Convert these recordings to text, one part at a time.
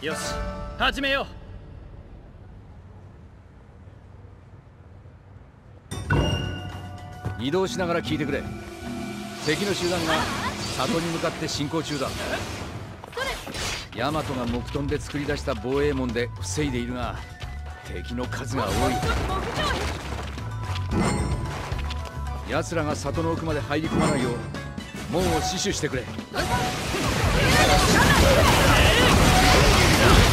よし始めよう。移動しながら聞いてくれ。敵の集団が里に向かって進行中だ。ヤマトが木遁で作り出した防衛門で防いでいるが敵の数が多い。奴らが里の奥まで入り込まないよう門を死守してくれ。Let's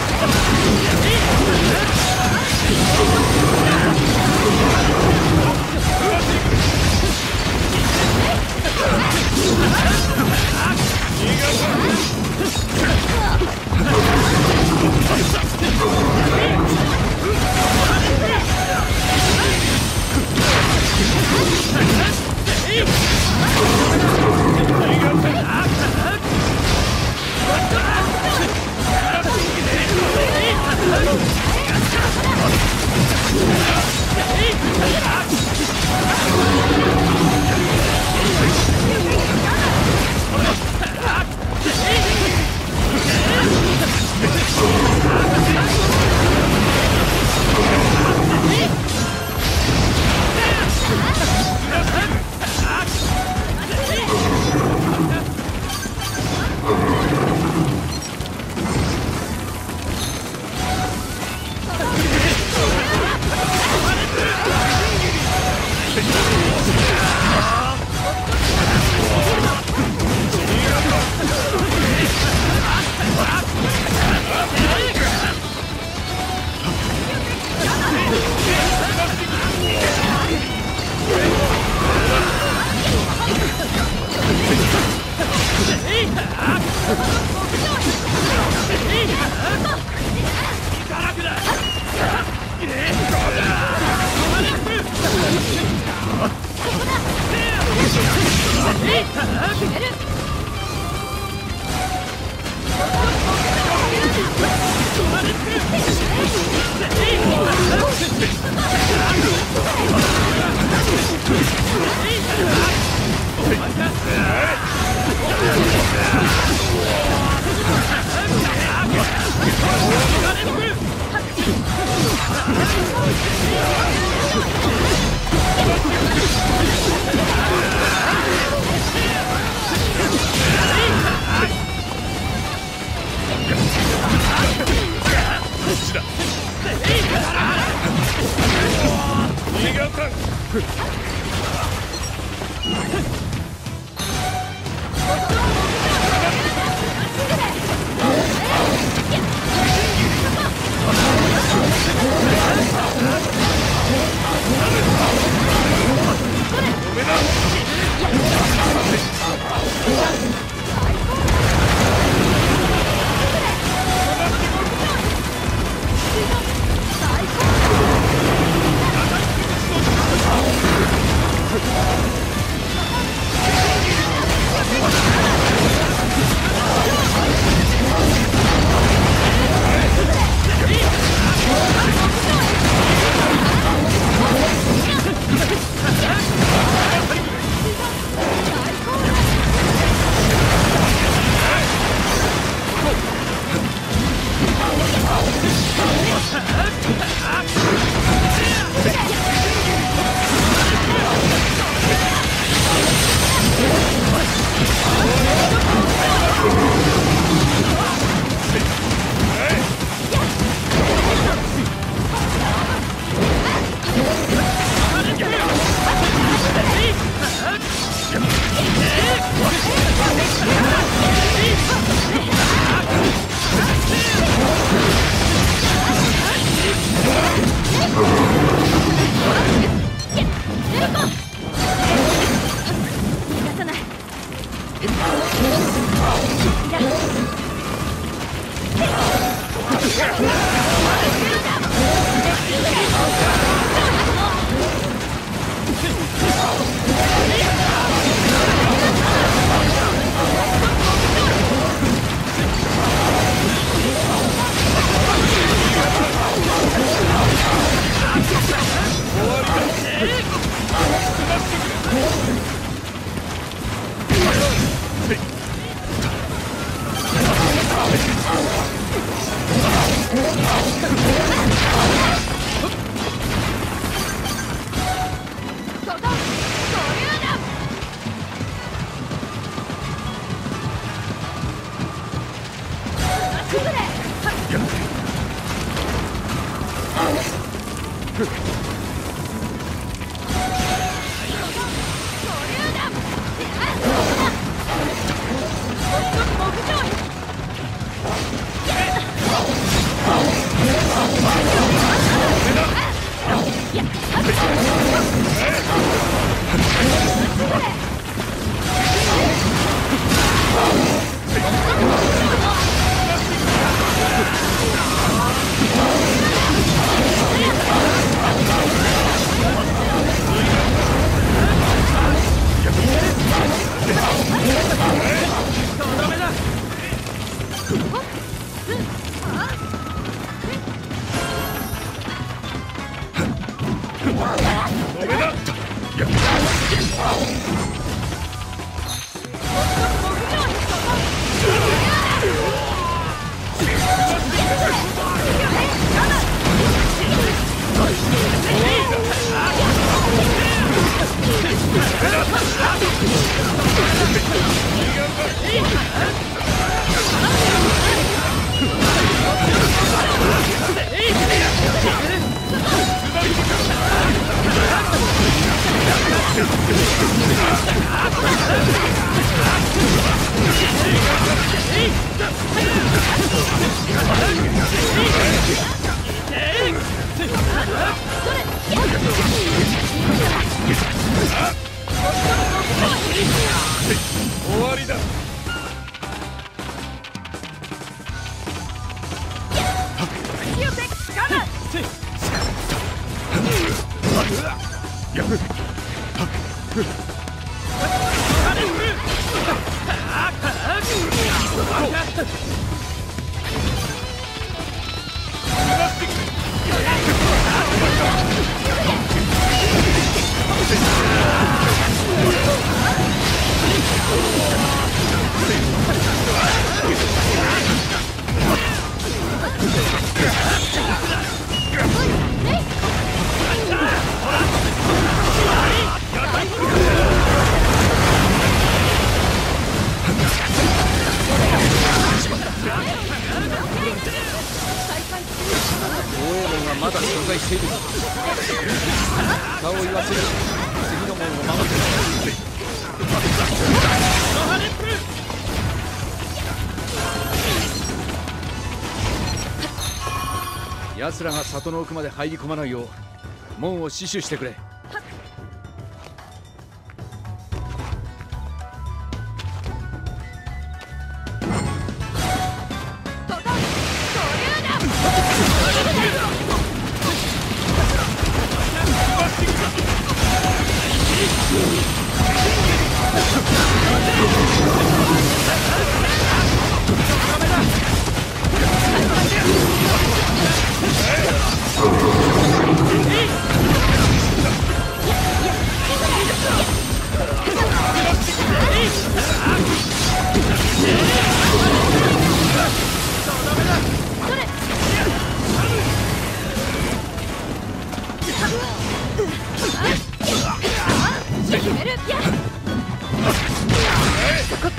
go! だ。逃がさ・あっ!ハハハ! Good. 終わりだまだ存在している。顔を言わせる次の門を守って奴らが里の奥まで入り込まないよう門を死守してくれ Yeah! したこ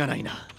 がないな。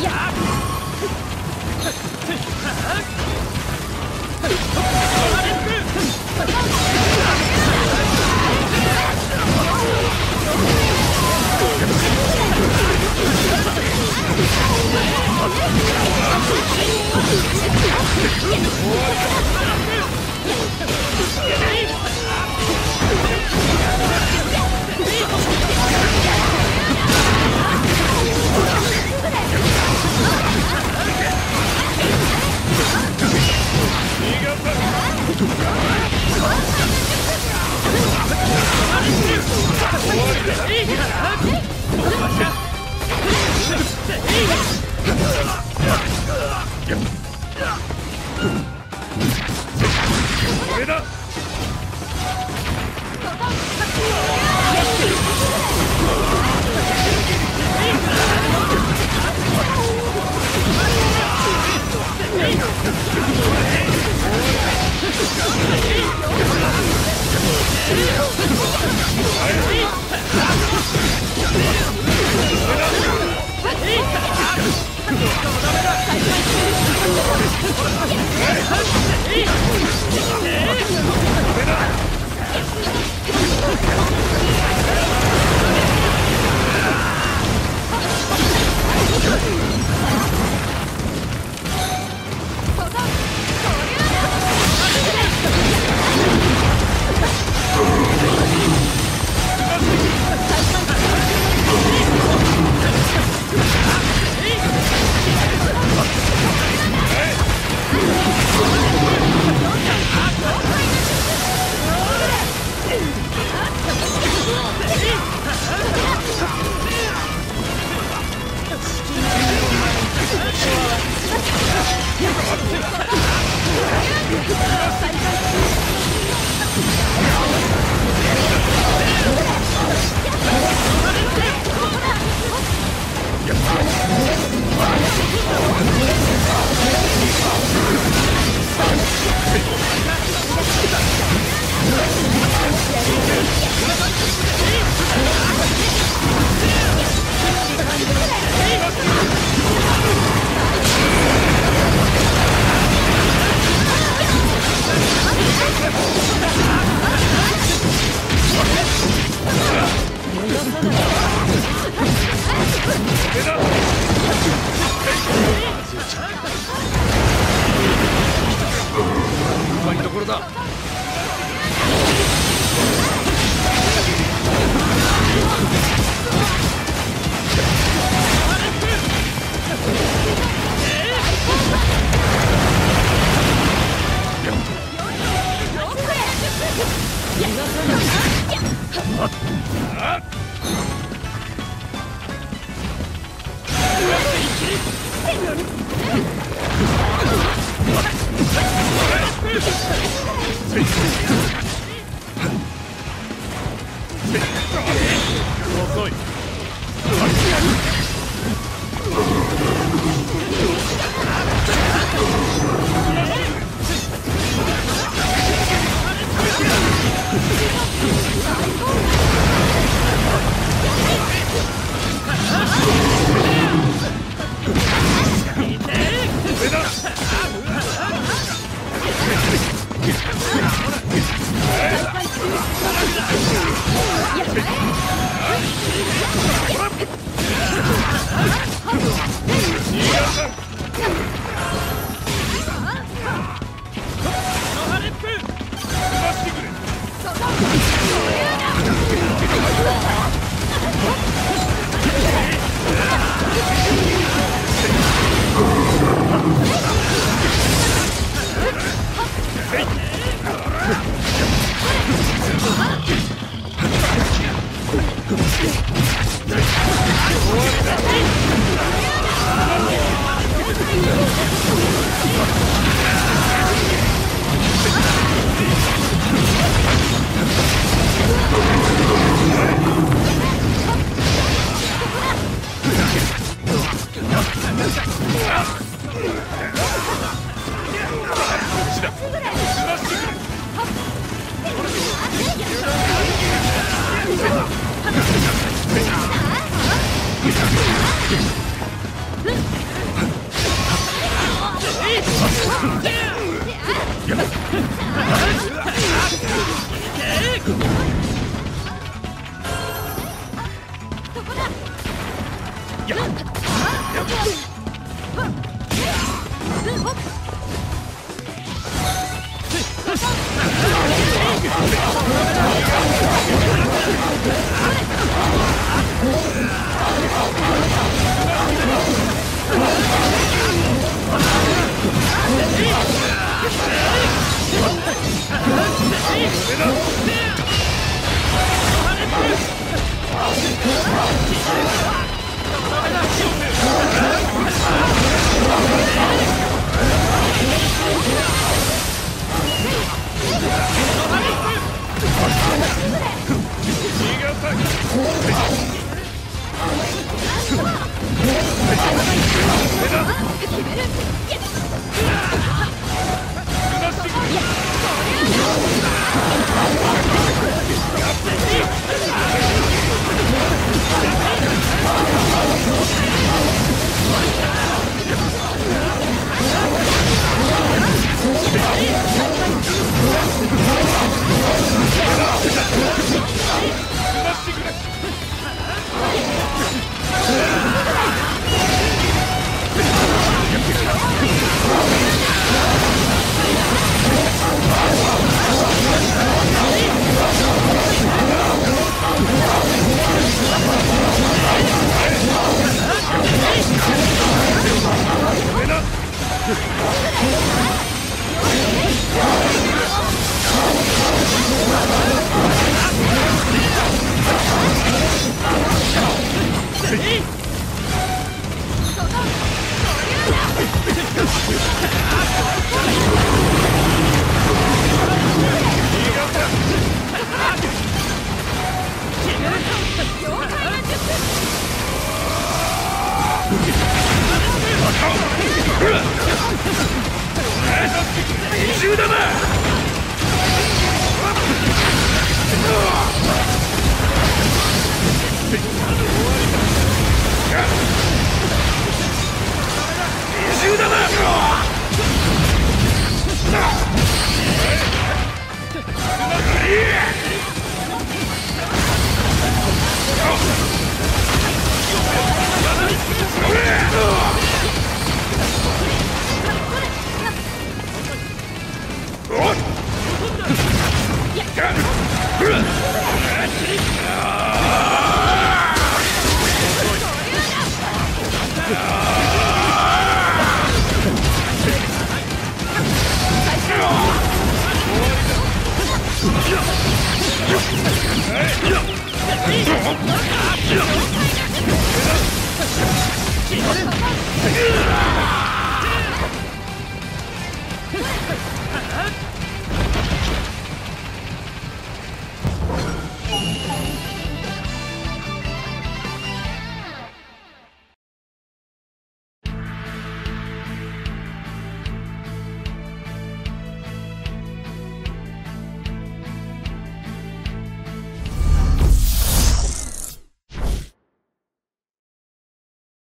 Yeah! Whoa! Hey! Let's go! Yeah! Wow, wow, wow. 銃だな銃だな Yeah!